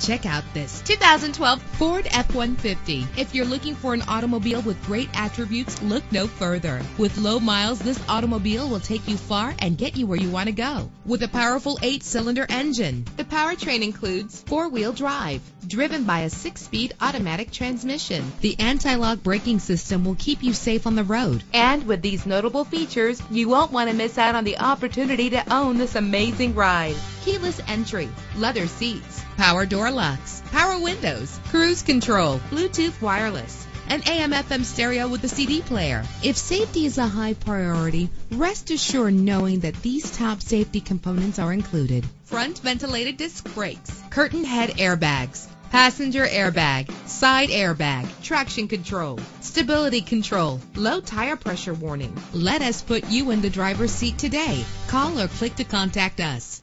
Check out this 2012 Ford F-150. If you're looking for an automobile with great attributes, look no further. With low miles, this automobile will take you far and get you where you want to go. With a powerful eight-cylinder engine, the powertrain includes four-wheel drive, driven by a six-speed automatic transmission. The anti-lock braking system will keep you safe on the road. And with these notable features, you won't want to miss out on the opportunity to own this amazing ride. Keyless entry, leather seats, power door locks, power windows, cruise control, Bluetooth wireless, an AM FM stereo with a CD player. If safety is a high priority, rest assured knowing that these top safety components are included. Front ventilated disc brakes, curtain head airbags, passenger airbag, side airbag, traction control, stability control, low tire pressure warning. Let us put you in the driver's seat today. Call or click to contact us.